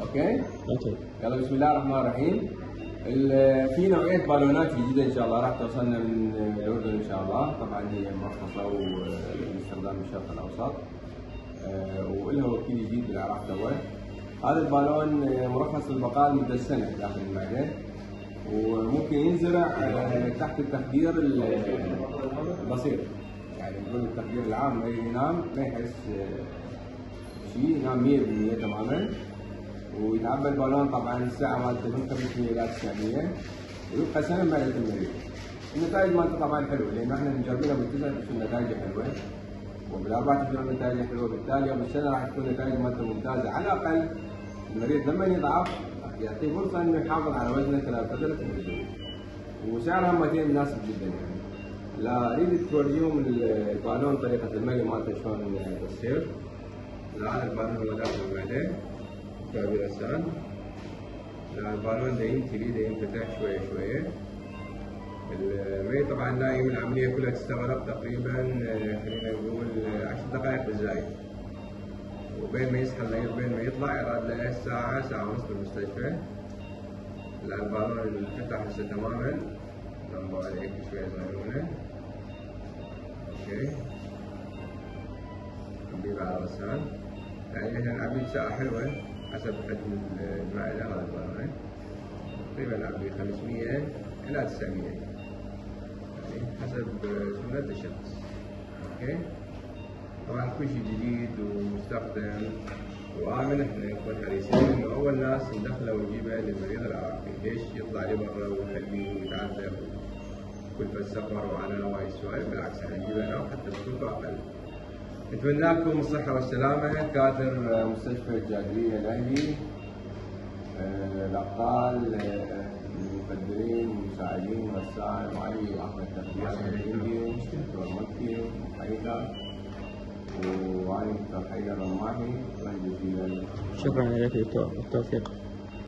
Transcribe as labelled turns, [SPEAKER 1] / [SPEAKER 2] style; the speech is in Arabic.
[SPEAKER 1] أوكي؟
[SPEAKER 2] أوكي.
[SPEAKER 1] يلا بسم الله الرحمن الرحيم. ال- في نوعية بالونات جديدة إن شاء الله راح توصلنا من الأردن إن شاء الله. طبعا هي مرخصه ولاستخدام الشرق الأوسط. آه، وله وكيل جديد بالعراق هذا البالون مرخص للبقاء لمدة سنة داخل المعدة. وممكن ينزرع آه، تحت التخدير ال- البسيط يعني نقول التخدير العام ما ينام ما يحس آه، شيء ينام 100% تماما. ويتعبى البالون طبعا الساعة مالته من 500 إلى 900 ويبقى سنة ما المريض. النتائج مالته طبعا حلوة لأن إحنا مجربينها بالتسع اشهر نتائجه حلوة وبالاربع اشهر نتائجه حلوة بالتالي يوم السنة راح تكون نتائج مالته ممتازة على الأقل المريض لما يضعف يعطيه فرصة إنه يحافظ على وزنه خلال فتره النزول. وسعرها 200 مناسب جدا يعني. لا أريد توريهم البالون طريقة الملي مالته شلون تصير. لا هذا البالون هو داخل المعده لسان لا البالون ده ينتهي ده ينفتح شوية شوية. المي طبعا نايم العملية كلها تستغرق تقريبا آه، خلينا نقول آه، 10 دقائق بالزايد. وبين ما يصحى الليل وبين ما يطلع يراد له ساعة ساعة ونص بالمستشفى. البالون انفتح هسه تماما. لمبة عليك شوية صغيرونة. أوكي. حبيبي على الرسال يعني إحنا نعبي ساعة حلوة. حسب حجم المائدة هذا تقريبا نعبي 500 إلى 900 يعني حسب سنة الشخص. أوكي؟ طبعا كل شيء جديد ومستخدم وآمن إحنا نكون حريصين إنه أول ناس ندخله ونجيبه للمريض العراقي. ليش؟ يطلع لبرا ونخليه يتعذب كلفة سفر وعناء وهاي السوالف بالعكس إحنا نجيبه هنا وحتى بكلفة أقل نتمنى لكم الصحة والسلامة. كادر مستشفى الجاهلية الأهلي آه، الأبطال آه، المقدرين المساعدين غسان وعلي أحمد تخبير الهندي دكتور مكي وحيدر وعلي دكتور حيدر الرماحي
[SPEAKER 2] شكرا لك دكتور. بالتوفيق.